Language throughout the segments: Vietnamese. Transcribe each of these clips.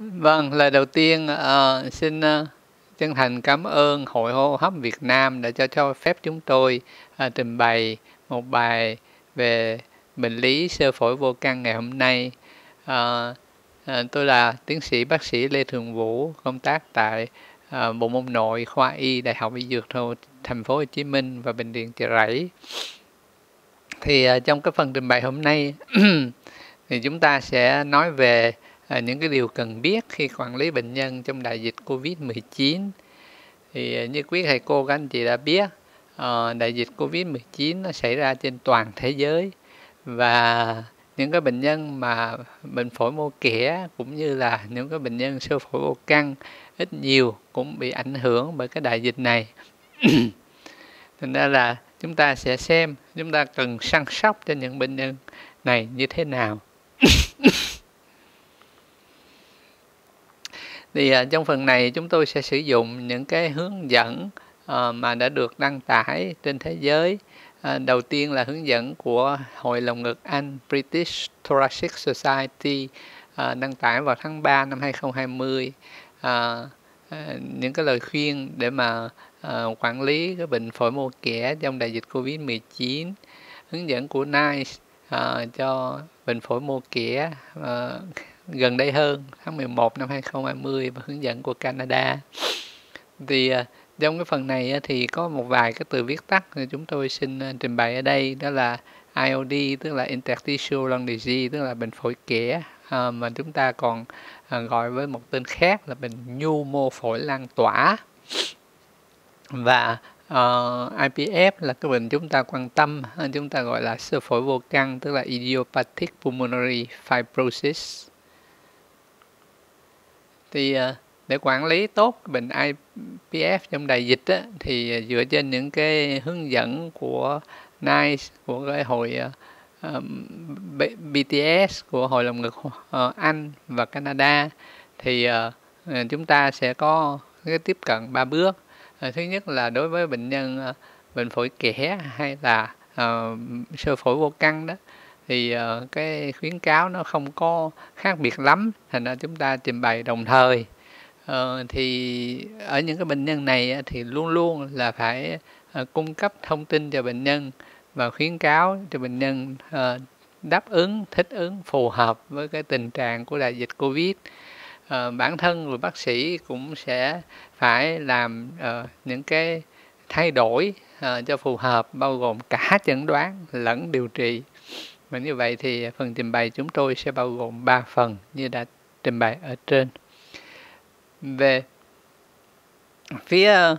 Vâng, lời đầu tiên uh, xin uh, chân thành cảm ơn Hội hô hấp Việt Nam đã cho cho phép chúng tôi uh, trình bày một bài về bệnh lý sơ phổi vô căn ngày hôm nay. Uh, uh, tôi là tiến sĩ bác sĩ Lê Thường Vũ, công tác tại uh, Bộ môn nội khoa y Đại học Y Dược thành phố Hồ Chí Minh và bệnh viện Chợ Rẫy. Thì uh, trong cái phần trình bày hôm nay thì chúng ta sẽ nói về à, những cái điều cần biết khi quản lý bệnh nhân trong đại dịch Covid-19. Thì à, như quý thầy cô các anh chị đã biết, à, đại dịch Covid-19 nó xảy ra trên toàn thế giới và những cái bệnh nhân mà bệnh phổi mô kẽ cũng như là những cái bệnh nhân sơ phổi vô căng ít nhiều cũng bị ảnh hưởng bởi cái đại dịch này. Thành ra là chúng ta sẽ xem chúng ta cần săn sóc cho những bệnh nhân này như thế nào. Thì uh, trong phần này chúng tôi sẽ sử dụng những cái hướng dẫn uh, mà đã được đăng tải trên thế giới. Uh, đầu tiên là hướng dẫn của hội lồng ngực Anh British Thoracic Society uh, đăng tải vào tháng 3 năm 2020 uh, những cái lời khuyên để mà uh, quản lý cái bệnh phổi mô kẻ trong đại dịch Covid-19 hướng dẫn của NICE uh, cho bệnh phổi mô kẻ uh, gần đây hơn tháng 11 năm 2020 và hướng dẫn của Canada. Thì à, trong cái phần này thì có một vài cái từ viết tắt thì chúng tôi xin à, trình bày ở đây đó là IOD tức là interstitial lung disease tức là bệnh phổi kẽ à, mà chúng ta còn à, gọi với một tên khác là bệnh nhu mô phổi lan tỏa và à, uh, IPF là cái bệnh chúng ta quan tâm chúng ta gọi là sơ phổi vô căn tức là idiopathic pulmonary fibrosis thì ờ, để quản lý tốt bệnh IPF trong đại dịch á, thì dựa trên những cái hướng dẫn của NICE của cái hội ờ, uh, BTS của hội lồng ngực uh, Anh và Canada thì uh, chúng ta sẽ có cái tiếp cận ba bước. Thứ nhất là đối với bệnh nhân bệnh phổi kẽ hay là sơ phổi vô căn đó thì uh, cái khuyến cáo nó không có khác biệt lắm thành ra chúng ta trình bày đồng thời. Uh, thì ở những cái bệnh nhân này thì luôn luôn là phải uh, cung cấp thông tin cho bệnh nhân và khuyến cáo cho bệnh nhân uh, đáp ứng thích ứng phù hợp với cái tình trạng của đại dịch covid. Uh, bản thân người bác sĩ cũng sẽ phải làm uh, những cái thay đổi uh, cho phù hợp bao gồm cả chẩn đoán lẫn điều trị và như vậy thì phần trình bày chúng tôi sẽ bao gồm 3 phần như đã trình bày ở trên. Về phía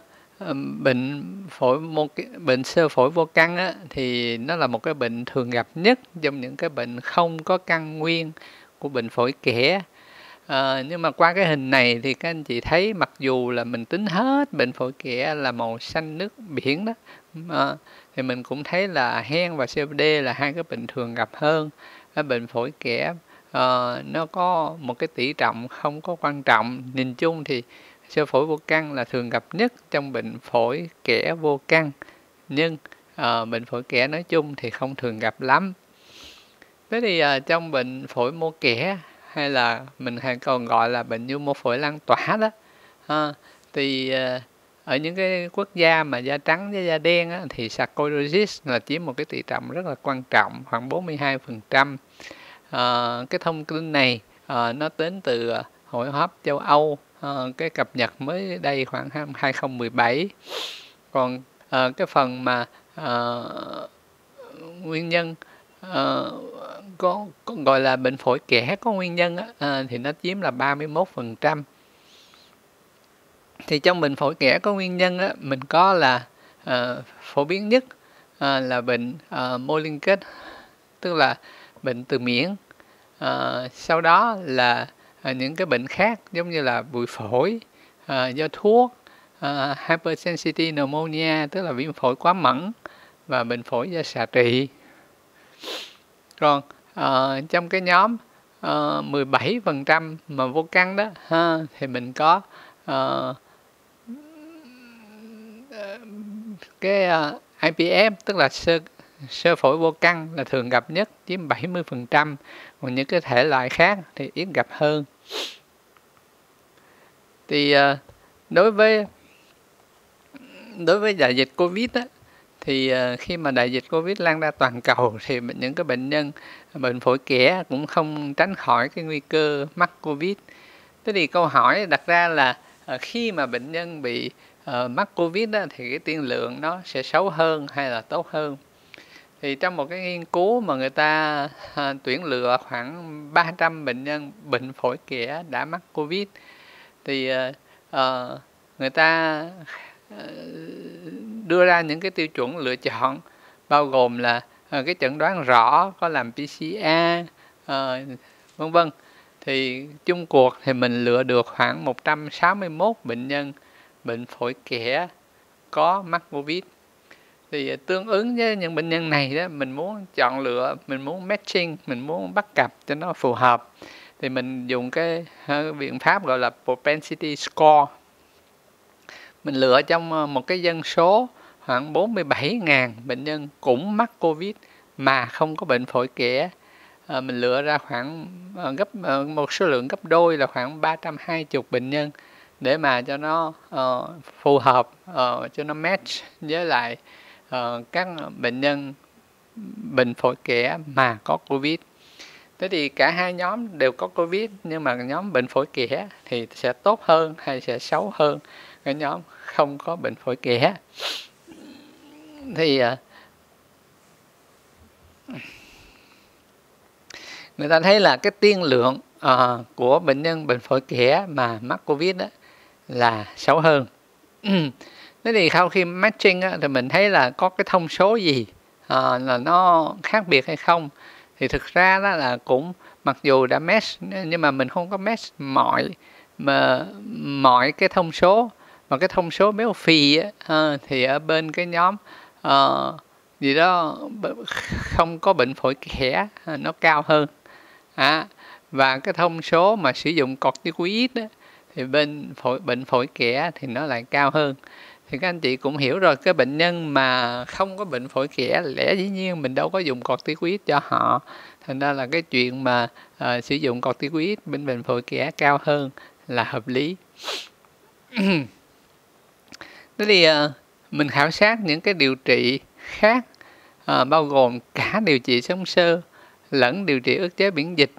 bệnh phổi một bệnh sơ phổi vô căn á, thì nó là một cái bệnh thường gặp nhất trong những cái bệnh không có căn nguyên của bệnh phổi kẽ À, ờ, nhưng mà qua cái hình này thì các anh chị thấy mặc dù là mình tính hết bệnh phổi kẽ là màu xanh nước biển đó à, thì mình cũng thấy là hen và COPD là hai cái bệnh thường gặp hơn. Cái bệnh phổi kẽ à, nó có một cái tỷ trọng không có quan trọng. Nhìn chung thì sơ phổi vô căn là thường gặp nhất trong bệnh phổi kẽ vô căn. Nhưng à, bệnh phổi kẽ nói chung thì không thường gặp lắm. Thế thì à, trong bệnh phổi mô kẽ hay là mình hay còn gọi là bệnh nhu mô phổi lan tỏa đó à, thì ờ, ở những cái quốc gia mà da trắng với da đen á, thì sarcoidosis là chiếm một cái tỷ trọng rất là quan trọng khoảng 42% à, ờ, cái thông tin này à, nó đến từ ờ, hội hấp châu Âu à, cái cập nhật mới đây khoảng 2017 còn à, cái phần mà à, nguyên nhân à, có, có gọi là bệnh phổi kẽ có nguyên nhân á, à, thì nó chiếm là 31%. Thì trong bệnh phổi kẽ có nguyên nhân á, mình có là à, phổ biến nhất à, là bệnh à, mô liên kết tức là bệnh từ miễn. À, sau đó là à, những cái bệnh khác giống như là bụi phổi à, do thuốc, à, hypersensitivity pneumonia tức là viêm phổi quá mẫn và bệnh phổi do xạ trị. Còn à, trong cái nhóm à, 17% mà vô căn đó ha, thì mình có uh, cái à, uh, IPF tức là sơ sơ phổi vô căn là thường gặp nhất chiếm 70% còn những cái thể loại khác thì ít gặp hơn. Thì uh, đối với đối với đại dịch covid á, thì uh, khi mà đại dịch covid lan ra toàn cầu thì những cái bệnh nhân bệnh phổi kẽ cũng không tránh khỏi cái nguy cơ mắc covid. Thế thì câu hỏi đặt ra là uh, khi mà bệnh nhân bị uh, mắc covid á, thì cái tiên lượng nó sẽ xấu hơn hay là tốt hơn? Thì trong một cái nghiên cứu mà người ta à, tuyển lựa khoảng 300 bệnh nhân bệnh phổi kẽ đã mắc covid thì à, người ta à, đưa ra những cái tiêu chuẩn lựa chọn bao gồm là à, cái chẩn đoán rõ có làm PCR à, vân vân. Thì chung cuộc thì mình lựa được khoảng 161 bệnh nhân bệnh phổi kẽ có mắc covid. Thì à, tương ứng với những bệnh nhân này đó mình muốn chọn lựa mình muốn matching mình muốn bắt cặp cho nó phù hợp. Thì mình dùng cái à, biện pháp gọi là propensity score. Mình lựa trong à, một cái dân số khoảng 47.000 bệnh nhân cũng mắc Covid mà không có bệnh phổi kẽ. À, mình lựa ra khoảng gấp một số lượng gấp đôi là khoảng 320 bệnh nhân để mà cho nó uh, phù hợp uh, cho nó match với lại uh, các bệnh nhân bệnh phổi kẽ mà có covid. Thế thì cả hai nhóm đều có covid nhưng mà nhóm bệnh phổi kẽ thì sẽ tốt hơn hay sẽ xấu hơn? Cái nhóm không có bệnh phổi kẽ thì uh, người ta thấy là cái tiên lượng uh, của bệnh nhân bệnh phổi kẽ mà mắc covid đó là xấu hơn. Ừ. Thế thì sau khi matching á, thì mình thấy là có cái thông số gì à, là nó khác biệt hay không. Thì thực ra đó là cũng mặc dù đã match nhưng mà mình không có match mọi mà mọi cái thông số. Mà cái thông số béo phì á, à, thì ở bên cái nhóm à, gì đó không có bệnh phổi kẽ à, nó cao hơn. À, và cái thông số mà sử dụng corticoid á, thì bên phổi bệnh phổi kẽ thì nó lại cao hơn. Thì các anh chị cũng hiểu rồi cái bệnh nhân mà không có bệnh phổi kẽ lẽ dĩ nhiên mình đâu có dùng corticoid cho họ. Thành ra là cái chuyện mà uh, sử dụng corticoid bên bệnh phổi kẽ cao hơn là hợp lý. Thế thì uh, mình khảo sát những cái điều trị khác uh, bao gồm cả điều trị sống sơ lẫn điều trị ức chế miễn dịch.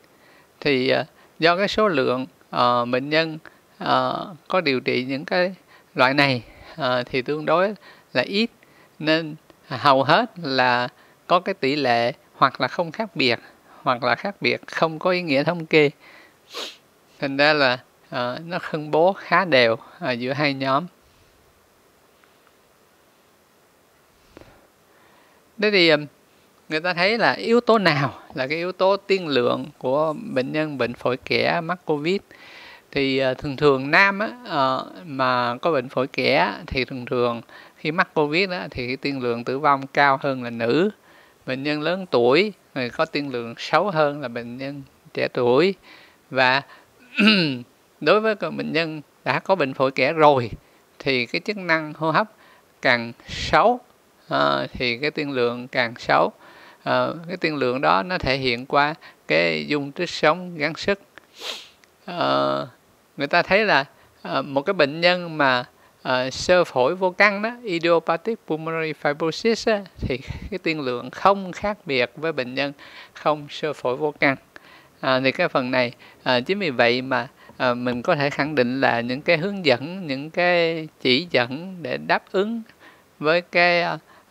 Thì uh, do cái số lượng uh, bệnh nhân uh, có điều trị những cái loại này uh, thì tương đối là ít. Nên hầu hết là có cái tỷ lệ hoặc là không khác biệt hoặc là khác biệt không có ý nghĩa thống kê. Thành ra là uh, nó phân bố khá đều uh, giữa hai nhóm. Thế thì um, người ta thấy là yếu tố nào là cái yếu tố tiên lượng của bệnh nhân bệnh phổi kẽ mắc covid? Thì ờ, thường thường nam á, ờ, mà có bệnh phổi kẽ thì thường thường khi mắc covid á, thì tiên lượng tử vong cao hơn là nữ. Bệnh nhân lớn tuổi người có tiên lượng xấu hơn là bệnh nhân trẻ tuổi. Và đối với bệnh nhân đã có bệnh phổi kẽ rồi thì cái chức năng hô hấp càng xấu à, thì cái tiên lượng càng xấu. À, cái tiên lượng đó nó thể hiện qua cái dung tích sống gắng sức. À, người ta thấy là uh, một cái bệnh nhân mà uh, sơ phổi vô căn đó idiopathic pulmonary fibrosis đó, thì cái tiên lượng không khác biệt với bệnh nhân không sơ phổi vô căn. À, thì cái phần này à, chính vì vậy mà à, mình có thể khẳng định là những cái hướng dẫn những cái chỉ dẫn để đáp ứng với cái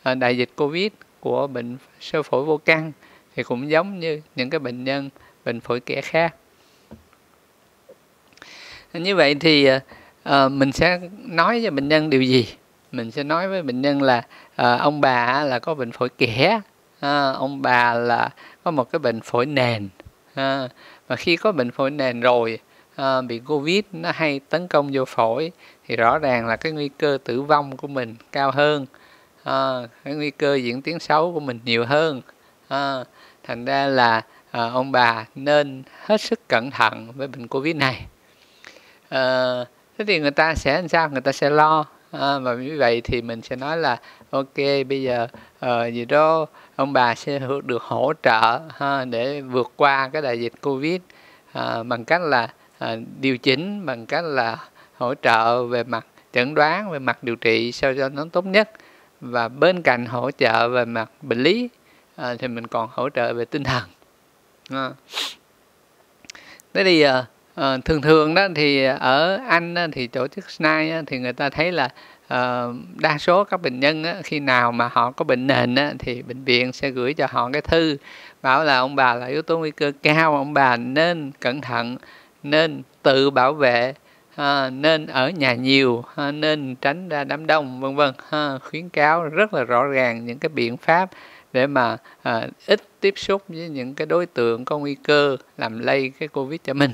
à, đại dịch covid của bệnh sơ phổi vô căn thì cũng giống như những cái bệnh nhân bệnh phổi kẽ khác như vậy thì uh, mình sẽ nói với bệnh nhân điều gì? Mình sẽ nói với bệnh nhân là uh, ông bà là có bệnh phổi kẽ uh, ông bà là có một cái bệnh phổi nền uh, khi có bệnh phổi nền rồi uh, bị covid nó hay tấn công vô phổi thì rõ ràng là cái nguy cơ tử vong của mình cao hơn uh, cái nguy cơ diễn tiến xấu của mình nhiều hơn uh, thành ra là uh, ông bà nên hết sức cẩn thận với bệnh covid này à, thế thì người ta sẽ làm sao? Người ta sẽ lo. À, và như vậy thì mình sẽ nói là ok bây giờ uh, gì đó ông bà sẽ được hỗ trợ ha, để vượt qua cái đại dịch covid uh, bằng cách là uh, điều chỉnh bằng cách là hỗ trợ về mặt chẩn đoán về mặt điều trị sao cho nó tốt nhất. Và bên cạnh hỗ trợ về mặt bệnh lý à, thì mình còn hỗ trợ về tinh thần. À. thế thì uh, à, thường thường đó thì ở anh đó, thì tổ chức SNAI đó, thì người ta thấy là uh, đa số các bệnh nhân á, khi nào mà họ có bệnh nền á, thì bệnh viện sẽ gửi cho họ cái thư bảo là ông bà là yếu tố nguy cơ cao ông bà nên cẩn thận nên tự bảo vệ à, nên ở nhà nhiều à, nên tránh ra đám đông vân vân à, khuyến cáo rất là rõ ràng những cái biện pháp để mà à, ít tiếp xúc với những cái đối tượng có nguy cơ làm lây cái covid cho mình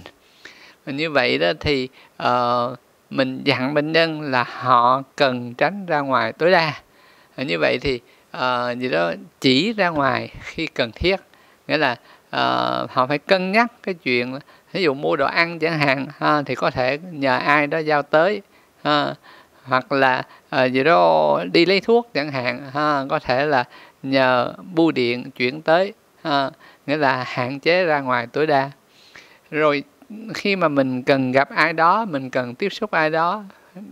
như vậy đó thì uh, mình dặn bệnh nhân là họ cần tránh ra ngoài tối đa. Như vậy thì uh, gì đó chỉ ra ngoài khi cần thiết. Nghĩa là uh, họ phải cân nhắc cái chuyện ví dụ mua đồ ăn chẳng hạn ha, thì có thể nhờ ai đó giao tới ha, hoặc là uh, gì đó đi lấy thuốc chẳng hạn ha, có thể là nhờ bưu điện chuyển tới ha, nghĩa là hạn chế ra ngoài tối đa. Rồi khi mà mình cần gặp ai đó mình cần tiếp xúc ai đó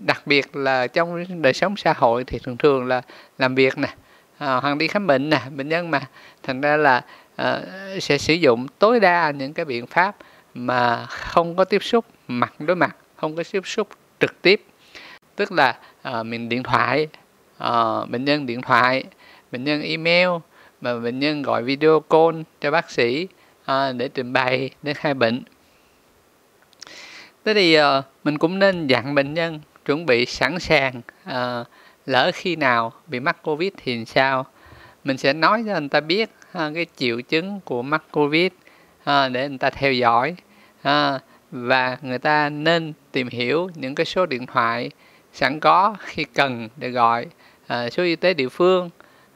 đặc biệt là trong đời sống xã hội thì thường thường là làm việc nè à, hoặc đi khám bệnh nè bệnh nhân mà. Thành ra là à, sẽ sử dụng tối đa những cái biện pháp mà không có tiếp xúc mặt đối mặt không có tiếp xúc trực tiếp. Tức là à, mình điện thoại à, bệnh nhân điện thoại bệnh nhân email mà bệnh nhân gọi video call cho bác sĩ à, để trình bày để khai bệnh thế thì uh, mình cũng nên dặn bệnh nhân chuẩn bị sẵn sàng uh, lỡ khi nào bị mắc covid thì sao? Mình sẽ nói cho người ta biết uh, cái triệu chứng của mắc covid uh, để người ta theo dõi uh, và người ta nên tìm hiểu những cái số điện thoại sẵn có khi cần để gọi uh, số y tế địa phương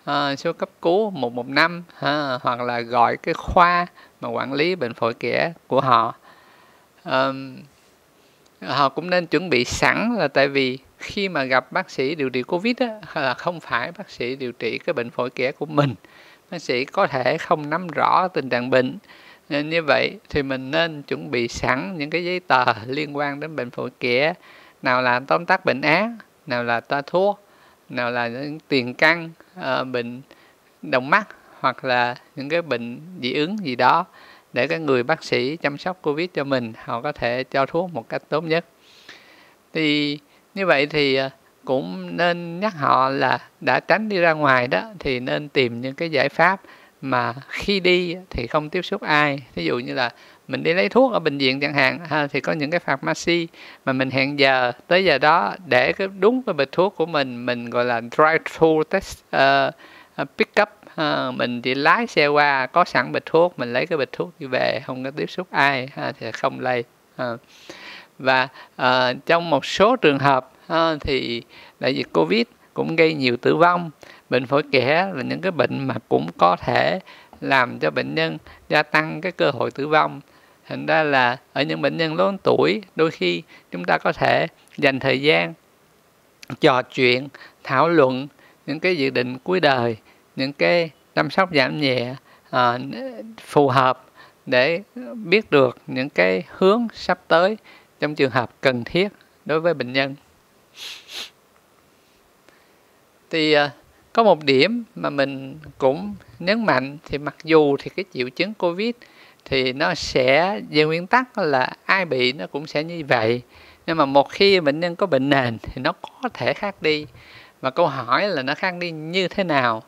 uh, số cấp cứu 115 uh, hoặc là gọi cái khoa mà quản lý bệnh phổi kẽ của họ. Um, họ cũng nên chuẩn bị sẵn là tại vì khi mà gặp bác sĩ điều trị covid á, là không phải bác sĩ điều trị cái bệnh phổi kẽ của mình. Bác sĩ có thể không nắm rõ tình trạng bệnh. Nên như vậy thì mình nên chuẩn bị sẵn những cái giấy tờ liên quan đến bệnh phổi kẽ. Nào là tóm tắt bệnh án nào là toa thuốc nào là những tiền căn uh, bệnh đồng mắt hoặc là những cái bệnh dị ứng gì đó để cái người bác sĩ chăm sóc covid cho mình họ có thể cho thuốc một cách tốt nhất. Thì như vậy thì à, cũng nên nhắc họ là đã tránh đi ra ngoài đó thì nên tìm những cái giải pháp mà khi đi thì không tiếp xúc ai. Ví dụ như là mình đi lấy thuốc ở bệnh viện chẳng hạn ha, thì có những cái pharmacy mà mình hẹn giờ tới giờ đó để cái đúng cái bịch thuốc của mình mình gọi là drive thru test uh, pick up uh, mình chỉ lái xe qua có sẵn bịch thuốc mình lấy cái bịch thuốc đi về không có tiếp xúc ai ha, thì không lây uh. và uh, trong một số trường hợp ha, thì đại dịch covid cũng gây nhiều tử vong bệnh phổi kẽ là những cái bệnh mà cũng có thể làm cho bệnh nhân gia tăng cái cơ hội tử vong thành ra là ở những bệnh nhân lớn tuổi đôi khi chúng ta có thể dành thời gian trò chuyện thảo luận những cái dự định cuối đời những cái chăm sóc giảm nhẹ à, phù hợp để biết được những cái hướng sắp tới trong trường hợp cần thiết đối với bệnh nhân. Thì à, có một điểm mà mình cũng nhấn mạnh thì mặc dù thì cái triệu chứng covid thì nó sẽ về nguyên tắc là ai bị nó cũng sẽ như vậy nhưng mà một khi bệnh nhân có bệnh nền thì nó có thể khác đi. Và câu hỏi là nó khác đi như thế nào?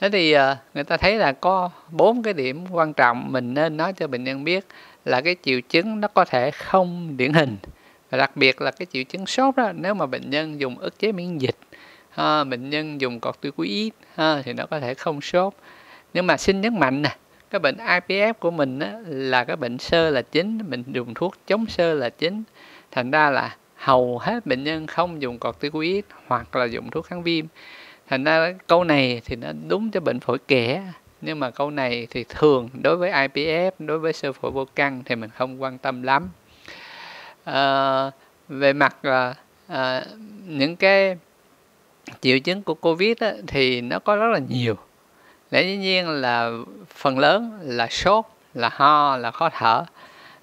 Thế thì ờ, người ta thấy là có bốn cái điểm quan trọng mình nên nói cho bệnh nhân biết là cái triệu chứng nó có thể không điển hình. Và đặc biệt là cái triệu chứng sốt đó nếu mà bệnh nhân dùng ức chế miễn dịch ha, bệnh nhân dùng corticoid ha, thì nó có thể không sốt. Nhưng mà xin nhấn mạnh nè cái bệnh IPF của mình á, là cái bệnh sơ là chính mình dùng thuốc chống sơ là chính. Thành ra là hầu hết bệnh nhân không dùng corticoid hoặc là dùng thuốc kháng viêm thành ra câu này thì nó đúng cho bệnh phổi kẽ nhưng mà câu này thì thường đối với IPF đối với sơ phổi vô căn thì mình không quan tâm lắm. À, về mặt là à, những cái triệu chứng của covid á, thì nó có rất là nhiều. Lẽ dĩ nhiên là phần lớn là sốt là ho là khó thở.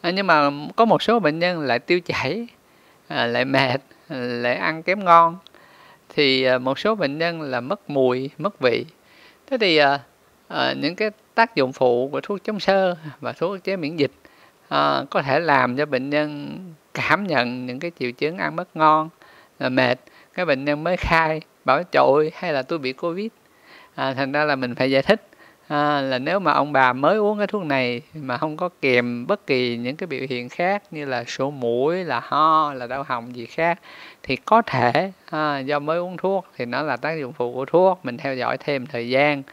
À, nhưng mà có một số bệnh nhân lại tiêu chảy à, lại mệt lại ăn kém ngon thì à, một số bệnh nhân là mất mùi mất vị. Thế thì à, à, những cái tác dụng phụ của thuốc chống sơ và thuốc chế miễn dịch à, có thể làm cho bệnh nhân cảm nhận những cái triệu chứng ăn mất ngon là mệt. Cái bệnh nhân mới khai bảo trội hay là tôi bị covid. À, thành ra là mình phải giải thích à, là nếu mà ông bà mới uống cái thuốc này mà không có kèm bất kỳ những cái biểu hiện khác như là sổ mũi là ho là đau họng gì khác thì có thể à, do mới uống thuốc thì nó là tác dụng phụ của thuốc mình theo dõi thêm thời gian.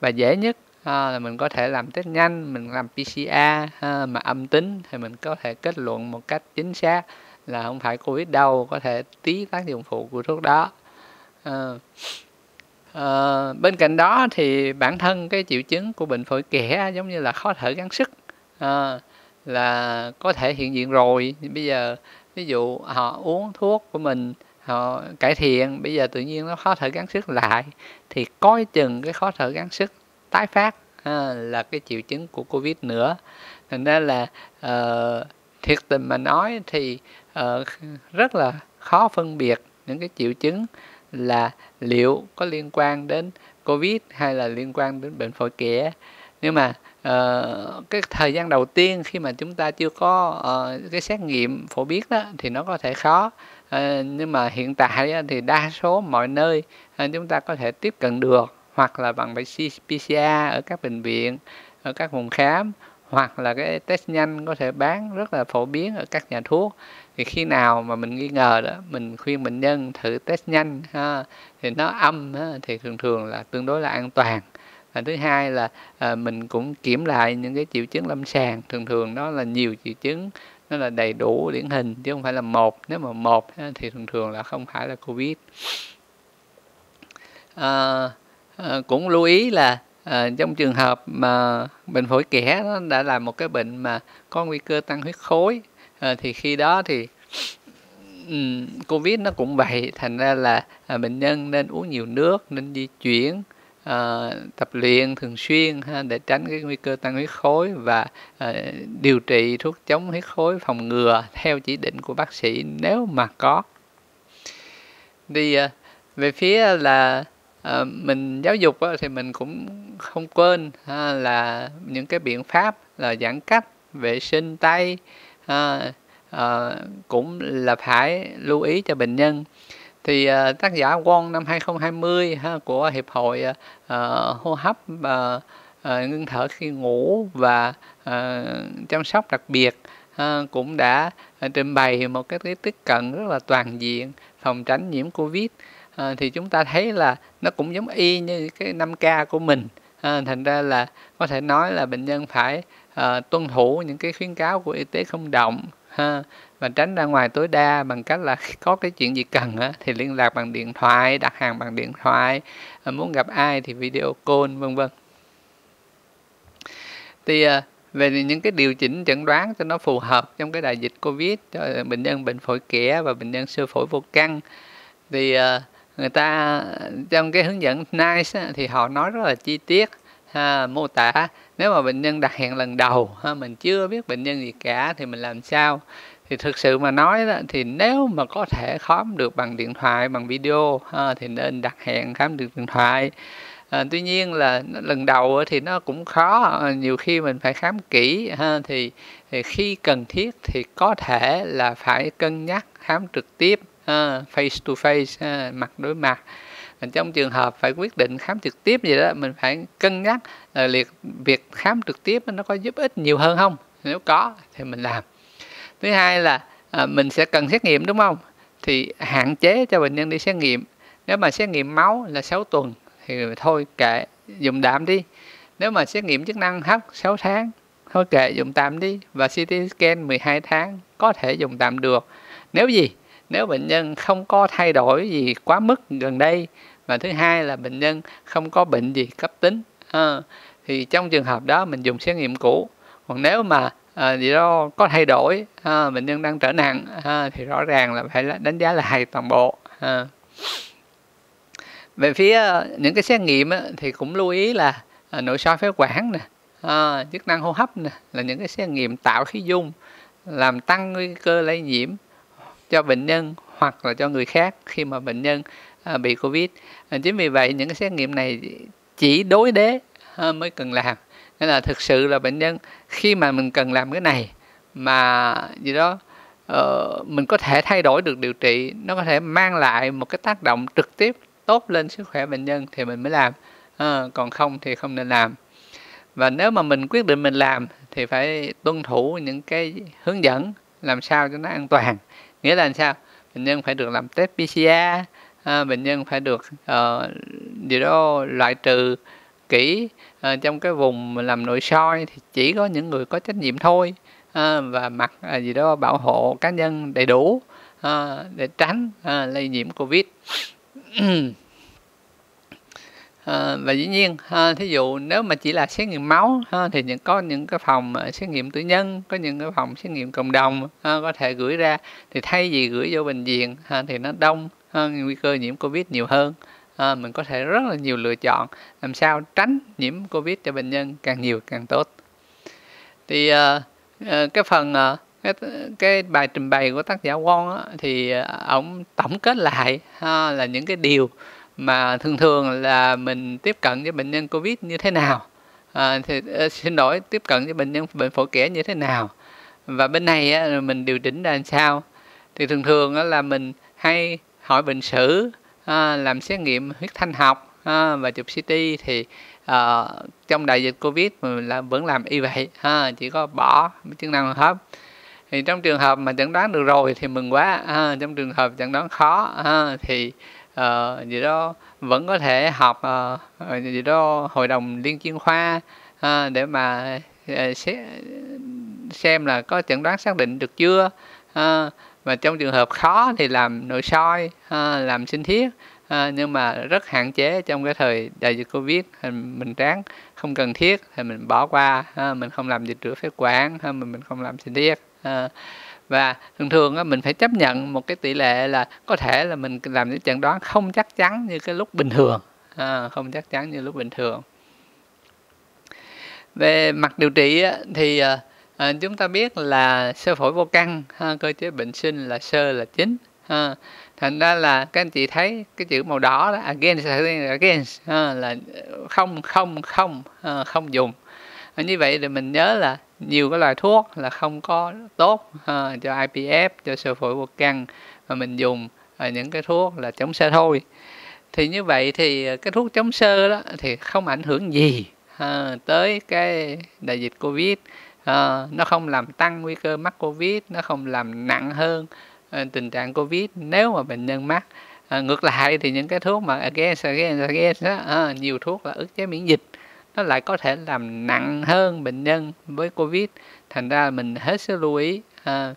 Và dễ nhất à, là mình có thể làm test nhanh mình làm PCR à, mà âm tính thì mình có thể kết luận một cách chính xác là không phải covid đâu có thể tí tác dụng phụ của thuốc đó. À, à, bên cạnh đó thì bản thân cái triệu chứng của bệnh phổi kẽ giống như là khó thở gắng sức à, là có thể hiện diện rồi. Bây giờ ví dụ họ uống thuốc của mình họ cải thiện bây giờ tự nhiên nó khó thở gắng sức lại thì coi chừng cái khó thở gắng sức tái phát à, là cái triệu chứng của covid nữa. Thành ra là uh, thiệt tình mà nói thì uh, rất là khó phân biệt những cái triệu chứng là liệu có liên quan đến covid hay là liên quan đến bệnh phổi kẽ. Nhưng mà uh, cái thời gian đầu tiên khi mà chúng ta chưa có uh, cái xét nghiệm phổ biến đó thì nó có thể khó. Uh, nhưng mà hiện tại thì đa số mọi nơi uh, chúng ta có thể tiếp cận được hoặc là bằng bài PCR ở các bệnh viện ở các vùng khám hoặc là cái test nhanh có thể bán rất là phổ biến ở các nhà thuốc thì khi nào mà mình nghi ngờ đó mình khuyên bệnh nhân thử test nhanh ha, thì nó âm ha, thì thường thường là tương đối là an toàn. Và thứ hai là à, mình cũng kiểm lại những cái triệu chứng lâm sàng thường thường đó là nhiều triệu chứng nó là đầy đủ điển hình chứ không phải là một nếu mà một thì thường thường là không phải là covid. À, à, cũng lưu ý là à, trong trường hợp mà bệnh phổi kẽ nó đã là một cái bệnh mà có nguy cơ tăng huyết khối à, thì khi đó thì um, covid nó cũng vậy. Thành ra là à, bệnh nhân nên uống nhiều nước nên di chuyển à, tập luyện thường xuyên ha, để tránh cái nguy cơ tăng huyết khối và à, điều trị thuốc chống huyết khối phòng ngừa theo chỉ định của bác sĩ nếu mà có. Đi à, về phía là à, mình giáo dục á, thì mình cũng không quên ha, là những cái biện pháp là giãn cách vệ sinh tay à, à, cũng là phải lưu ý cho bệnh nhân. Thì à, tác giả Wong năm 2020 ha, của hiệp hội à, hô hấp à, à, ngưng thở khi ngủ và à, chăm sóc đặc biệt à, cũng đã trình bày một cái, cái tiếp cận rất là toàn diện phòng tránh nhiễm covid. À, thì chúng ta thấy là nó cũng giống y như cái 5K của mình. À, thành ra là có thể nói là bệnh nhân phải à, tuân thủ những cái khuyến cáo của y tế không động ha. Và tránh ra ngoài tối đa bằng cách là có cái chuyện gì cần á, thì liên lạc bằng điện thoại đặt hàng bằng điện thoại. À, muốn gặp ai thì video call vân vân. Thì à, về những cái điều chỉnh chẩn đoán cho nó phù hợp trong cái đại dịch covid cho bệnh nhân bệnh phổi kẽ và bệnh nhân sơ phổi vô căn thì à, người ta trong cái hướng dẫn NICE thì họ nói rất là chi tiết ha, mô tả nếu mà bệnh nhân đặt hẹn lần đầu ha, mình chưa biết bệnh nhân gì cả thì mình làm sao? Thì thực sự mà nói đó, thì nếu mà có thể khám được bằng điện thoại bằng video ha, thì nên đặt hẹn khám được điện thoại. À, tuy nhiên là lần đầu thì nó cũng khó à, nhiều khi mình phải khám kỹ ha, thì, thì khi cần thiết thì có thể là phải cân nhắc khám trực tiếp ha, face to face ha, mặt đối mặt trong trường hợp phải quyết định khám trực tiếp gì đó mình phải cân nhắc là liệt việc khám trực tiếp nó có giúp ích nhiều hơn không? Nếu có thì mình làm. Thứ hai là à, mình sẽ cần xét nghiệm đúng không? Thì hạn chế cho bệnh nhân đi xét nghiệm. Nếu mà xét nghiệm máu là 6 tuần thì thôi kệ dùng đạm đi. Nếu mà xét nghiệm chức năng hấp 6 tháng thôi kệ dùng tạm đi. Và CT scan 12 tháng có thể dùng tạm được. Nếu gì? Nếu bệnh nhân không có thay đổi gì quá mức gần đây và thứ hai là bệnh nhân không có bệnh gì cấp tính. À, thì trong trường hợp đó mình dùng xét nghiệm cũ. Còn nếu mà à, gì đó có thay đổi à, bệnh nhân đang trở nặng à, thì rõ ràng là phải đánh giá lại toàn bộ. À. về phía à, những cái xét nghiệm á, thì cũng lưu ý là à, nội soi phế quản nè à, chức năng hô hấp nè là những cái xét nghiệm tạo khí dung làm tăng nguy cơ lây nhiễm cho bệnh nhân hoặc là cho người khác khi mà bệnh nhân À, bị covid. À, chính vì vậy những cái xét nghiệm này chỉ đối đế à, mới cần làm. Nên là thực sự là bệnh nhân khi mà mình cần làm cái này mà gì đó uh, mình có thể thay đổi được điều trị nó có thể mang lại một cái tác động trực tiếp tốt lên sức khỏe bệnh nhân thì mình mới làm. Ờ, còn không thì không nên làm. Và nếu mà mình quyết định mình làm thì phải tuân thủ những cái hướng dẫn làm sao cho nó an toàn. Nghĩa là làm sao? Bệnh nhân phải được làm test PCR à, bệnh nhân phải được ờ, uh, gì đó loại trừ kỹ uh, trong cái vùng làm nội soi thì chỉ có những người có trách nhiệm thôi. À, và mặc à, gì đó bảo hộ cá nhân đầy đủ à, để tránh à, lây nhiễm covid. À, và dĩ nhiên à, thí dụ nếu mà chỉ là xét nghiệm máu ha, thì những có những cái phòng à, xét nghiệm tư nhân có những cái phòng xét nghiệm cộng đồng ha, có thể gửi ra. Thì thay vì gửi vô bệnh viện ha, thì nó đông nguy cơ nhiễm covid nhiều hơn. À, mình có thể rất là nhiều lựa chọn làm sao tránh nhiễm covid cho bệnh nhân càng nhiều càng tốt. Thì uh, cái phần uh, cái, cái bài trình bày của tác giả Wong á, thì ông tổng kết lại ha, là những cái điều mà thường thường là mình tiếp cận với bệnh nhân covid như thế nào. À, thì xin lỗi tiếp cận với bệnh nhân bệnh phổi kẽ như thế nào. Và bên này á, mình điều chỉnh ra làm sao. Thì thường thường á, là mình hay hỏi bệnh sử à, làm xét nghiệm huyết thanh học à, và chụp CT thì à, trong đại dịch covid mình là vẫn làm y vậy à, chỉ có bỏ chức năng hô hấp thì trong trường hợp mà chẩn đoán được rồi thì mừng quá à, trong trường hợp chẩn đoán khó à, thì à, gì đó vẫn có thể học à, ờ, gì đó hội đồng liên chuyên khoa à, để mà à, xem, là có chẩn đoán xác định được chưa à, và trong trường hợp khó thì làm nội soi uh, làm sinh thiết uh, nhưng mà rất hạn chế trong cái thời đại dịch covid thì mình ráng không cần thiết thì mình bỏ qua uh, mình không làm dịch rửa phế quản uh, mình không làm sinh thiết uh, và thường thường á, mình phải chấp nhận một cái tỷ lệ là có thể là mình làm những chẩn đoán không chắc chắn như cái lúc bình thường à, không chắc chắn như lúc bình thường. Về mặt điều trị á, thì ờ, à, chúng ta biết là sơ phổi vô căn ha, cơ chế bệnh sinh là sơ là chính ha. thành ra là các anh chị thấy cái chữ màu đỏ đó against against ha, là không không không ha, không dùng. À, như vậy thì mình nhớ là nhiều cái loại thuốc là không có tốt ha, cho IPF cho sơ phổi vô căn mà mình dùng à, những cái thuốc là chống sơ thôi. Thì như vậy thì cái thuốc chống sơ đó thì không ảnh hưởng gì ha, tới cái đại dịch covid à, nó không làm tăng nguy cơ mắc covid nó không làm nặng hơn à, tình trạng covid nếu mà bệnh nhân mắc. À, ngược lại thì những cái thuốc mà again again again đó, à, nhiều thuốc là ức chế miễn dịch. Nó lại có thể làm nặng hơn bệnh nhân với covid. Thành ra mình hết sức lưu ý. À,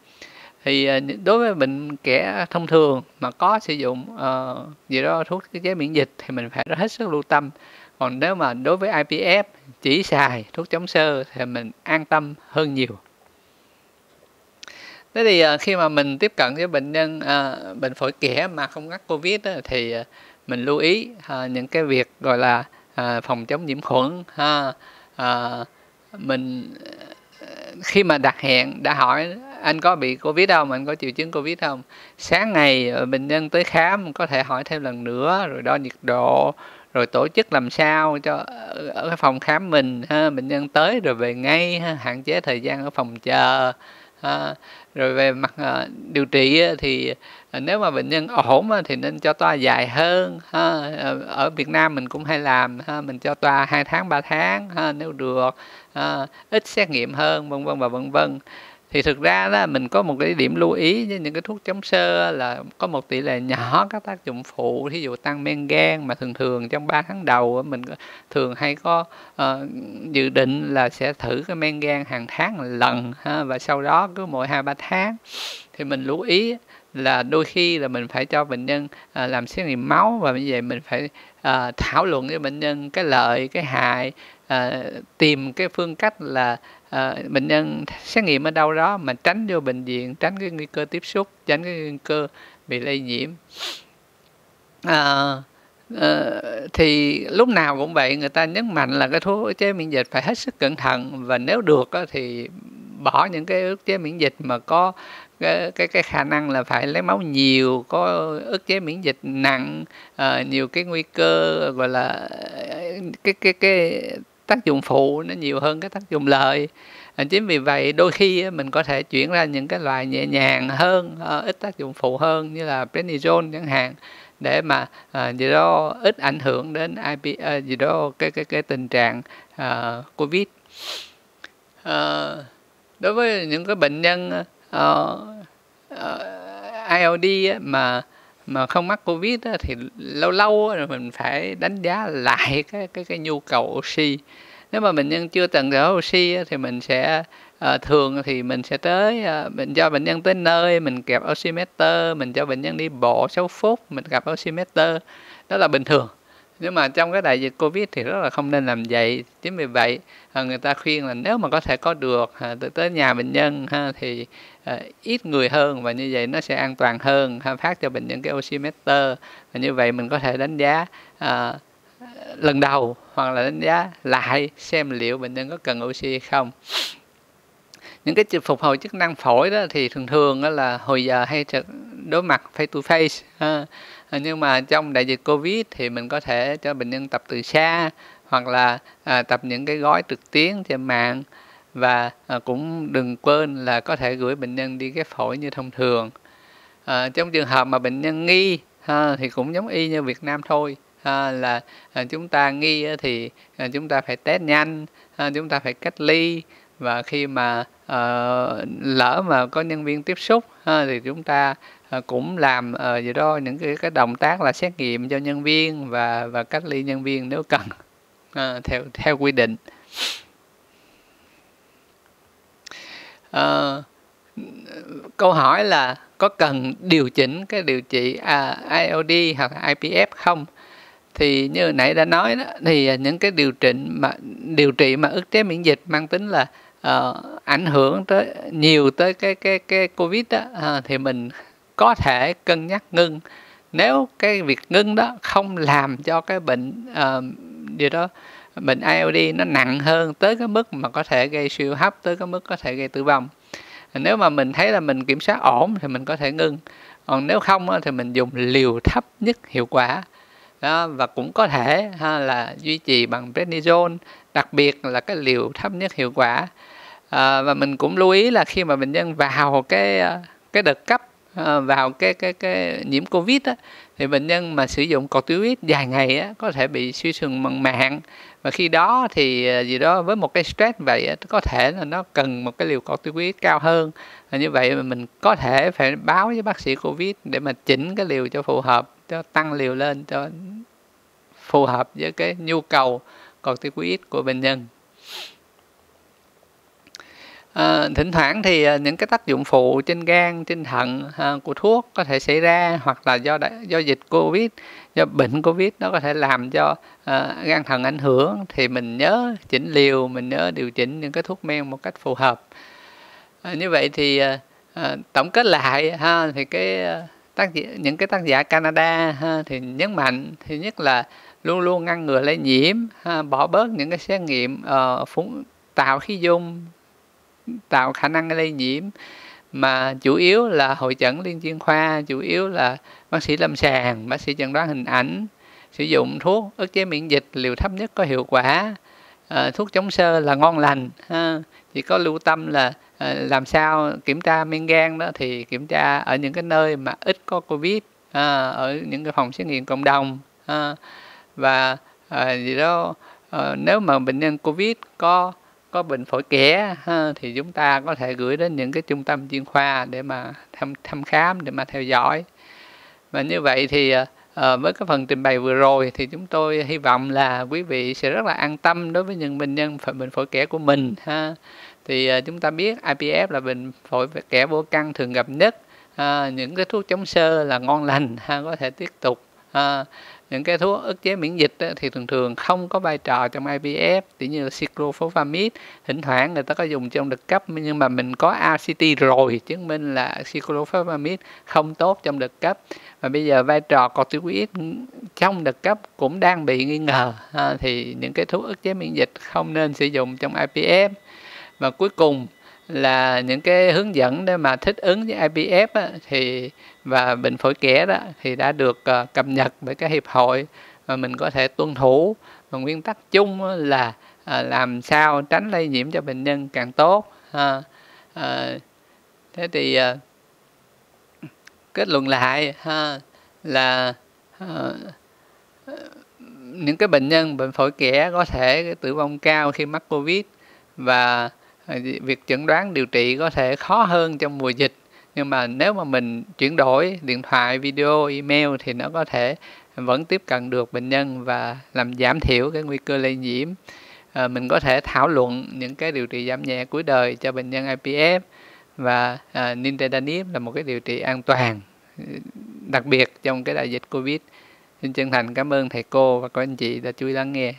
thì à, đối với bệnh kẻ thông thường mà có sử dụng uh, gì đó thuốc chế miễn dịch thì mình phải hết sức lưu tâm còn nếu mà đối với IPF chỉ xài thuốc chống sơ thì mình an tâm hơn nhiều. Thế thì à, khi mà mình tiếp cận với bệnh nhân à, bệnh phổi kẽ mà không mắc covid đó, thì à, mình lưu ý à, những cái việc gọi là à, phòng chống nhiễm khuẩn ha à, mình à, khi mà đặt hẹn đã hỏi anh có bị covid không anh có triệu chứng covid không sáng ngày bệnh nhân tới khám có thể hỏi thêm lần nữa rồi đo nhiệt độ rồi tổ chức làm sao cho ở cái phòng khám mình ha, bệnh nhân tới rồi về ngay ha, hạn chế thời gian ở phòng chờ ha, rồi về mặt uh, điều trị thì uh, nếu mà bệnh nhân ổn thì nên cho toa dài hơn ha. Ờ, ở Việt Nam mình cũng hay làm ha. mình cho toa 2 tháng 3 tháng ha, nếu được ha. ít xét nghiệm hơn vân vân và vân vân thì thực ra đó mình có một cái điểm lưu ý với những cái thuốc chống sơ là có một tỷ lệ nhỏ các tác dụng phụ thí dụ tăng men gan mà thường thường trong 3 tháng đầu mình thường hay có uh, dự định là sẽ thử cái men gan hàng tháng một lần ha, và sau đó cứ mỗi hai ba tháng. Thì mình lưu ý là đôi khi là mình phải cho bệnh nhân à, làm xét nghiệm máu và như vậy mình phải à, thảo luận với bệnh nhân cái lợi cái hại à, tìm cái phương cách là à, bệnh nhân xét nghiệm ở đâu đó mà tránh vô bệnh viện tránh cái nguy cơ tiếp xúc tránh cái nguy cơ bị lây nhiễm. À, à, thì lúc nào cũng vậy người ta nhấn mạnh là cái thuốc ức chế miễn dịch phải hết sức cẩn thận và nếu được thì bỏ những cái ức chế miễn dịch mà có cái cái cái khả năng là phải lấy máu nhiều có ức chế miễn dịch nặng uh, nhiều cái nguy cơ gọi là cái cái cái tác dụng phụ nó nhiều hơn cái tác dụng lợi. À, chính vì vậy đôi khi mình có thể chuyển ra những cái loại nhẹ nhàng hơn ờ, ít tác dụng phụ hơn như là prednisone chẳng hạn để mà uh, gì đó ít ảnh hưởng đến IP uh, ờ, gì đó cái cái cái tình trạng uh, covid. Uh, đối với những cái bệnh nhân uh, uh, IOD mà mà không mắc covid á, thì lâu lâu á, mình phải đánh giá lại cái cái cái nhu cầu oxy. Nếu mà bệnh nhân chưa từng thở oxy á, thì mình sẽ à, thường thì mình sẽ tới ờ, à, mình cho bệnh nhân tới nơi mình kẹp oximeter mình cho bệnh nhân đi bộ 6 phút mình kẹp oximeter. Đó là bình thường nhưng mà trong cái đại dịch covid thì rất là không nên làm vậy. Chính vì vậy à, người ta khuyên là nếu mà có thể có được à, tới nhà bệnh nhân ha, thì à, ít người hơn và như vậy nó sẽ an toàn hơn ha, phát cho bệnh nhân cái oximeter và như vậy mình có thể đánh giá à, lần đầu hoặc là đánh giá lại xem liệu bệnh nhân có cần oxy hay không. Những cái phục hồi chức năng phổi đó thì thường thường đó là hồi giờ hay đối mặt face to face ha. Ờ, nhưng mà trong đại dịch covid thì mình có thể cho bệnh nhân tập từ xa hoặc là à, tập những cái gói trực tuyến trên mạng. Và à, cũng đừng quên là có thể gửi bệnh nhân đi ghép phổi như thông thường. À, trong trường hợp mà bệnh nhân nghi ha, thì cũng giống y như Việt Nam thôi. Ha, là à, chúng ta nghi thì à, chúng ta phải test nhanh ha, chúng ta phải cách ly. Và khi mà à, lỡ mà có nhân viên tiếp xúc ha, thì chúng ta Ờ, cũng làm uh, gì đó những cái cái động tác là xét nghiệm cho nhân viên và và cách ly nhân viên nếu cần. Uh, theo theo quy định. Uh, câu hỏi là có cần điều chỉnh cái điều trị à, uh, IOD hoặc IPF không? Thì như nãy đã nói đó thì à, những cái điều chỉnh mà điều trị mà ức chế miễn dịch mang tính là uh, ảnh hưởng tới nhiều tới cái cái cái covid đó uh, thì mình có thể cân nhắc ngưng. Nếu cái việc ngưng đó không làm cho cái bệnh uh, gì đó bệnh IOD nó nặng hơn tới cái mức mà có thể gây siêu hấp tới cái mức có thể gây tử vong. Nếu mà mình thấy là mình kiểm soát ổn thì mình có thể ngưng. Còn nếu không thì mình dùng liều thấp nhất hiệu quả. Đó, và cũng có thể ha, là duy trì bằng prednisone đặc biệt là cái liều thấp nhất hiệu quả. À, và mình cũng lưu ý là khi mà bệnh nhân vào cái ờ, cái đợt cấp Ờ, vào cái cái cái nhiễm covid á, thì bệnh nhân mà sử dụng corticoid dài ngày á, có thể bị suy sườn mần mạng. Và khi đó thì ờ, gì đó với một cái stress vậy á, có thể là nó cần một cái liều corticoid cao hơn. Và như vậy mà mình có thể phải báo với bác sĩ covid để mà chỉnh cái liều cho phù hợp cho tăng liều lên cho phù hợp với cái nhu cầu corticoid của bệnh nhân. À, thỉnh thoảng thì ờ, những cái tác dụng phụ trên gan, trên thận à, của thuốc có thể xảy ra hoặc là do do dịch Covid, do bệnh Covid nó có thể làm cho à, gan thận ảnh hưởng thì mình nhớ chỉnh liều, mình nhớ điều chỉnh những cái thuốc men một cách phù hợp. À, như vậy thì à, tổng kết lại ha thì cái tác những cái tác giả Canada ha, thì nhấn mạnh thì nhất là luôn luôn ngăn ngừa lây nhiễm ha, bỏ bớt những cái xét nghiệm uh, phúng, tạo khí dung tạo khả năng lây nhiễm. Mà chủ yếu là hội chẩn liên chuyên khoa chủ yếu là bác sĩ lâm sàng bác sĩ chẩn đoán hình ảnh sử dụng thuốc ức chế miễn dịch liều thấp nhất có hiệu quả. À, thuốc chống sơ là ngon lành ha. chỉ có lưu tâm là à, làm sao kiểm tra men gan đó thì kiểm tra ở những cái nơi mà ít có covid à, ở những cái phòng xét nghiệm cộng đồng à, và à, gì đó à, nếu mà bệnh nhân covid có có bệnh phổi kẽ ha, thì chúng ta có thể gửi đến những cái trung tâm chuyên khoa để mà thăm thăm khám để mà theo dõi. Và như vậy thì à, với cái phần trình bày vừa rồi thì chúng tôi hy vọng là quý vị sẽ rất là an tâm đối với những bệnh nhân bệnh phổi kẽ của mình ha. Thì à, chúng ta biết IPF là bệnh phổi kẽ vô căn thường gặp nhất à, những cái thuốc chống sơ là ngon lành ha có thể tiếp tục à, những cái thuốc ức chế miễn dịch đó, thì thường thường không có vai trò trong IVF tỉ như là cyclophosphamide. Thỉnh thoảng người ta có dùng trong đợt cấp nhưng mà mình có RCT rồi chứng minh là cyclophosphamide không tốt trong đợt cấp. Và bây giờ vai trò corticoid trong đợt cấp cũng đang bị nghi ngờ à, thì những cái thuốc ức chế miễn dịch không nên sử dụng trong IVF và cuối cùng là những cái hướng dẫn để mà thích ứng với IPF á, thì và bệnh phổi kẽ đó thì đã được uh, cập nhật bởi các hiệp hội và mình có thể tuân thủ. Và nguyên tắc chung là uh, làm sao tránh lây nhiễm cho bệnh nhân càng tốt uh, uh, thế thì uh, kết luận lại ha là uh, những cái bệnh nhân bệnh phổi kẽ có thể tử vong cao khi mắc covid và việc chẩn đoán điều trị có thể khó hơn trong mùa dịch nhưng mà nếu mà mình chuyển đổi điện thoại video email thì nó có thể vẫn tiếp cận được bệnh nhân và làm giảm thiểu cái nguy cơ lây nhiễm. À, mình có thể thảo luận những cái điều trị giảm nhẹ cuối đời cho bệnh nhân IPF và à, nintedanib là một cái điều trị an toàn đặc biệt trong cái đại dịch covid. Xin chân thành cảm ơn thầy cô và các anh chị đã chú ý lắng nghe.